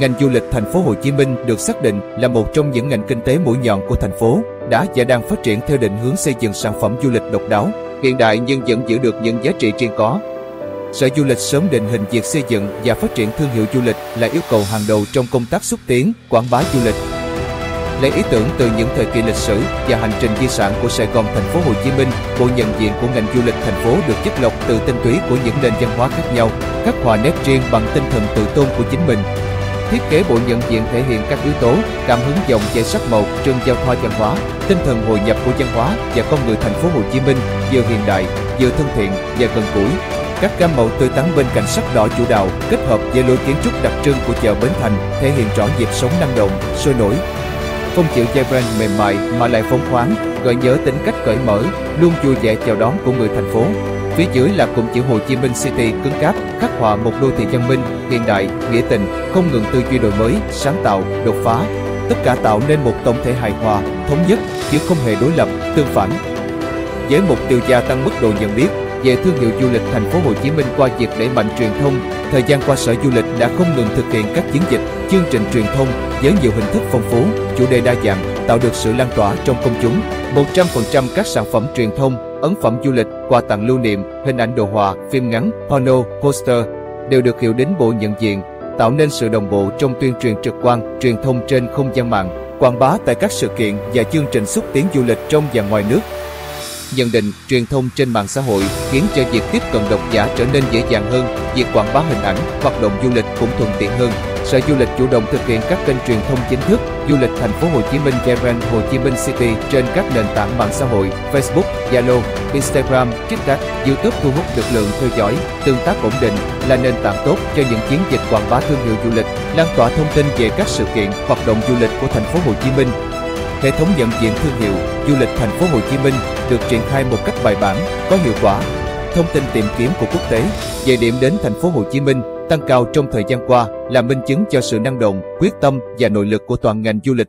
ngành du lịch thành phố Hồ Chí Minh được xác định là một trong những ngành kinh tế mũi nhọn của thành phố, đã và đang phát triển theo định hướng xây dựng sản phẩm du lịch độc đáo, hiện đại nhưng vẫn giữ được những giá trị riêng có. Sở Du lịch sớm định hình việc xây dựng và phát triển thương hiệu du lịch là yêu cầu hàng đầu trong công tác xúc tiến, quảng bá du lịch. Lấy ý tưởng từ những thời kỳ lịch sử và hành trình di sản của Sài Gòn thành phố Hồ Chí Minh, bộ nhận diện của ngành du lịch thành phố được chất lọc từ tinh túy của những nền văn hóa khác nhau, khắc họa nét riêng bằng tinh thần tự tôn của chính mình. Thiết kế bộ nhận diện thể hiện các yếu tố, cảm hứng dòng chảy sắc màu, trường giao thoa văn hóa, tinh thần hội nhập của văn hóa và con người thành phố Hồ Chí Minh vừa hiện đại, vừa thân thiện và gần gũi, các gam màu tươi tắn bên cạnh sắc đỏ chủ đạo kết hợp với lối kiến trúc đặc trưng của chợ Bến Thành thể hiện rõ nhịp sống năng động, sôi nổi. Không chịu dây brand mềm mại mà lại phóng khoáng, gợi nhớ tính cách cởi mở, luôn vui vẻ chào đón của người thành phố. Phía dưới là cụm chữ Hồ Chí Minh City cứng cáp, khắc họa một đô thị văn minh, hiện đại, nghĩa tình, không ngừng tư duy đổi mới, sáng tạo, đột phá. Tất cả tạo nên một tổng thể hài hòa, thống nhất, chứ không hề đối lập, tương phản. Với mục tiêu gia tăng mức độ nhận biết, về thương hiệu du lịch thành phố Hồ Chí Minh qua việc đẩy mạnh truyền thông. Thời gian qua Sở Du lịch đã không ngừng thực hiện các chiến dịch, chương trình truyền thông với nhiều hình thức phong phú, chủ đề đa dạng, tạo được sự lan tỏa trong công chúng. 100% các sản phẩm truyền thông, ấn phẩm du lịch, quà tặng lưu niệm, hình ảnh đồ họa, phim ngắn, porno, poster đều được hiểu đến bộ nhận diện, tạo nên sự đồng bộ trong tuyên truyền trực quan, truyền thông trên không gian mạng, quảng bá tại các sự kiện và chương trình xúc tiến du lịch trong và ngoài nước nhận định truyền thông trên mạng xã hội khiến cho việc tiếp cận độc giả trở nên dễ dàng hơn, việc quảng bá hình ảnh, hoạt động du lịch cũng thuận tiện hơn. Sở Du lịch chủ động thực hiện các kênh truyền thông chính thức, du lịch thành phố Hồ Chí Minh Brand Hồ Chí Minh City trên các nền tảng mạng xã hội Facebook, Zalo, Instagram, TikTok, YouTube thu hút lực lượng theo dõi, tương tác ổn định là nền tảng tốt cho những chiến dịch quảng bá thương hiệu du lịch, lan tỏa thông tin về các sự kiện, hoạt động du lịch của thành phố Hồ Chí Minh Hệ thống nhận diện thương hiệu du lịch thành phố Hồ Chí Minh được triển khai một cách bài bản, có hiệu quả. Thông tin tìm kiếm của quốc tế về điểm đến thành phố Hồ Chí Minh tăng cao trong thời gian qua là minh chứng cho sự năng động, quyết tâm và nội lực của toàn ngành du lịch.